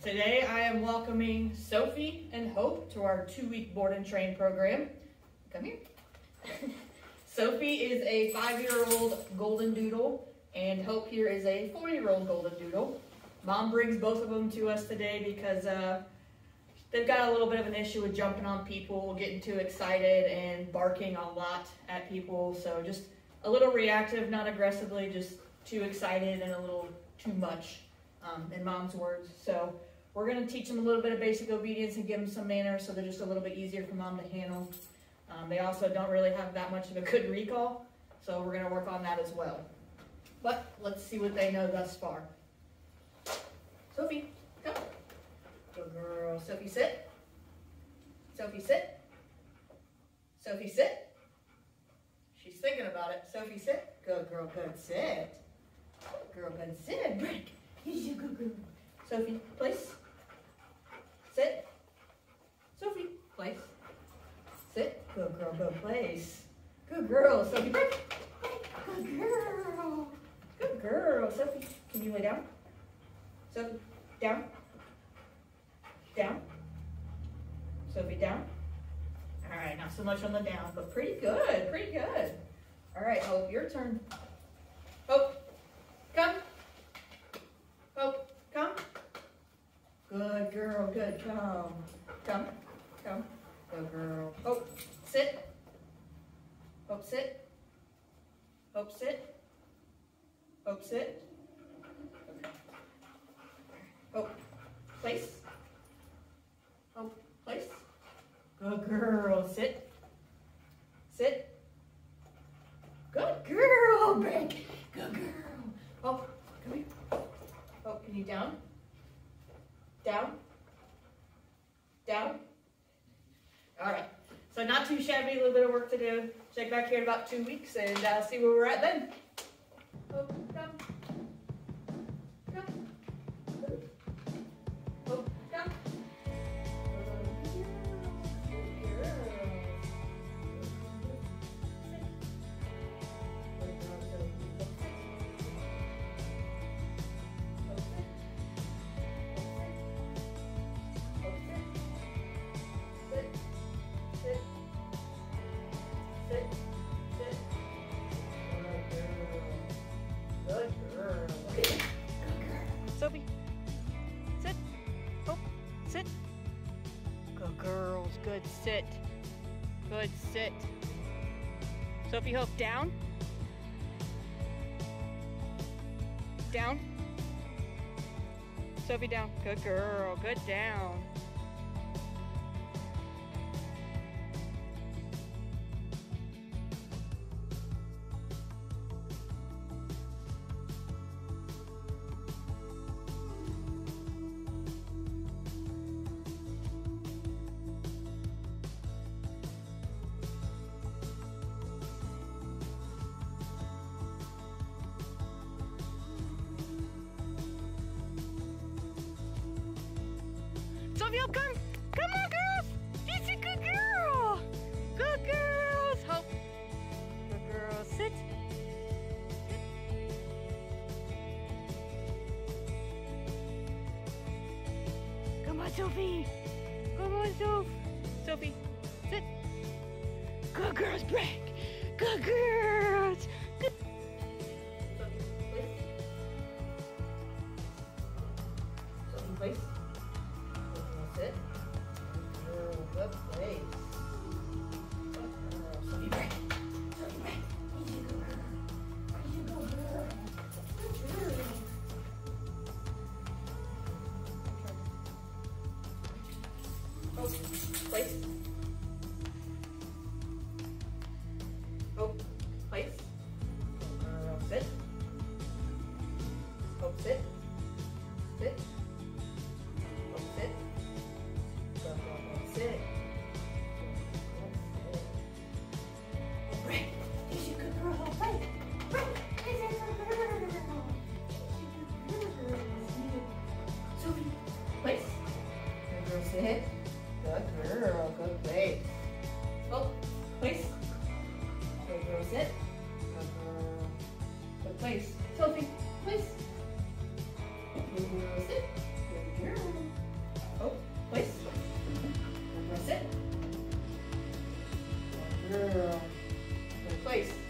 Today I am welcoming Sophie and Hope to our two week board and train program. Come here. Sophie is a five year old golden doodle, and Hope here is a four year old golden doodle. Mom brings both of them to us today because uh, they've got a little bit of an issue with jumping on people, getting too excited, and barking a lot at people. So just a little reactive, not aggressively, just too excited and a little too much, um, in mom's words. So we're going to teach them a little bit of basic obedience and give them some manners so they're just a little bit easier for mom to handle. Um, they also don't really have that much of a good recall, so we're going to work on that as well. But let's see what they know thus far. Sophie, come. Good girl. Sophie, sit. Sophie, sit. Sophie, sit. She's thinking about it. Sophie, sit. Good girl, good. Sit. Good girl, good. Sit. Break. Sophie, place. Sit. Sophie, place. Sit. Good girl, good place. Good girl. Sophie. Good girl. Good girl. Sophie, can you lay down? Sophie, down. Down. Sophie, down. All right, not so much on the down, but pretty good, pretty good. All right, Hope, your turn. Hope, come. Hope, come. Good come. Come, come. Good girl. Hope, sit. Hope, sit. Hope, sit. Hope, sit. Hope, place. Hope, place. Good girl. Sit. Sit. Good girl, Brick. Good girl. Oh, come here. Oh, can you down? Down? Down? All right. So too shabby, a little bit of work to do. Check back here in about two weeks and uh, see where we're at then. Oh, sit. Good sit. Sophie Hope, down. Down. Sophie, down. Good girl. Good down. Sophie, Hope, come. Come on, girls. She's a good girl. Good girls. Hope. Good girls. Sit. Come on, Sophie. Come on, Sophie. Sophie, sit. Good girls, break. Good girls. Good. Sophie, place. Sit. Foi isso.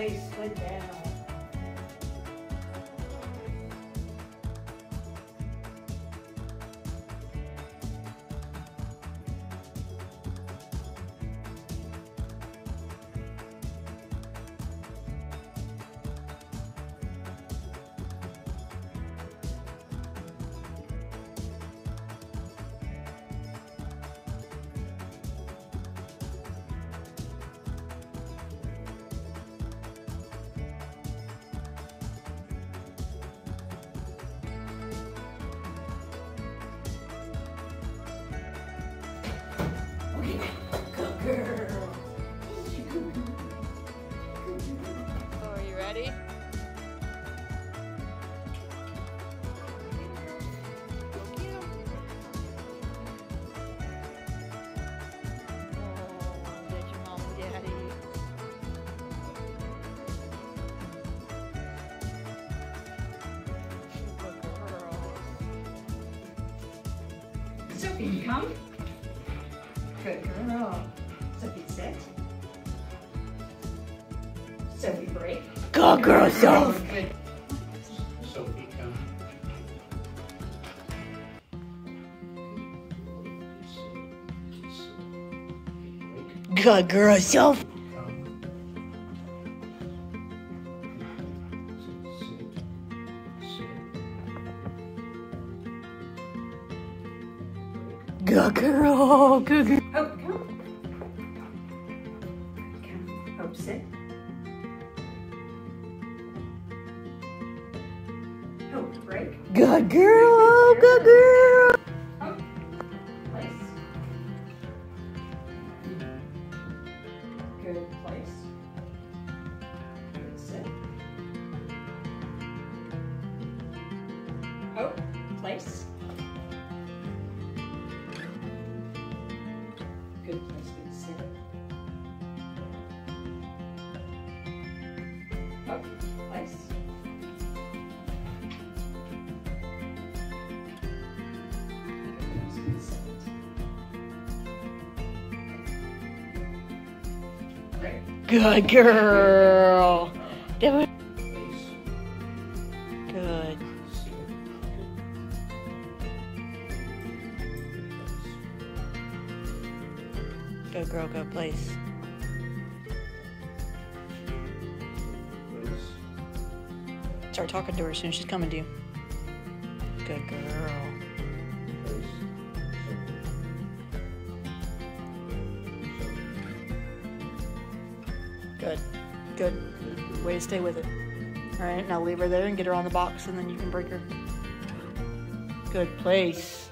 Place, good down. Sophie, mm. come. Good girl. Sophie, sit. Sophie, break. Good girl, Soph. Good. Sophie, come. Good girl, Soph. Girl. Good girl. Hope, oh, come. Come. Hope, sit. Hope, break. Good girl. Oh, Good girl. Hope, place. Good place. Good sit. Hope, place. Good girl. Good. Good girl. Place. Place. Start talking to her as soon as she's coming to you. Good girl. Good. Way to stay with it. All right, now leave her there and get her on the box, and then you can break her. Good place.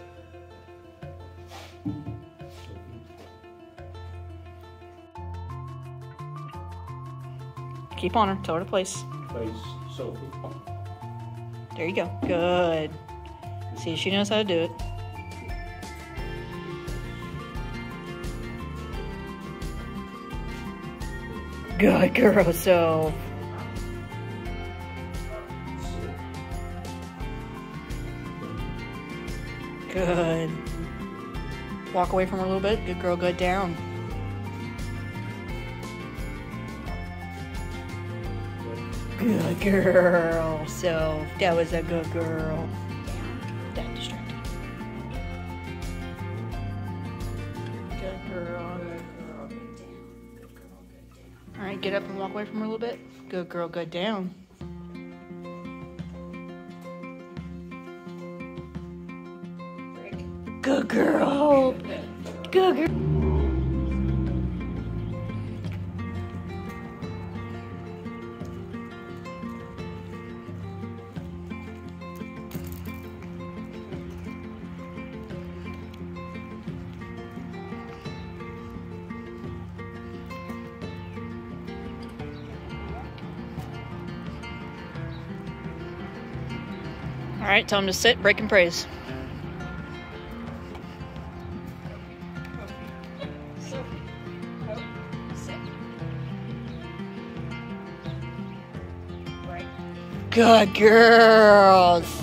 Keep on her. Tell her to place. Place, Sophie. There you go. Good. See, she knows how to do it. Good girl, so. Good. Walk away from her a little bit. Good girl, good down. Good girl. So that was a good girl. And walk away from her a little bit. Good girl, good down. Break. Good girl. Good girl. All right, tell him to sit, break, and praise. Good girls.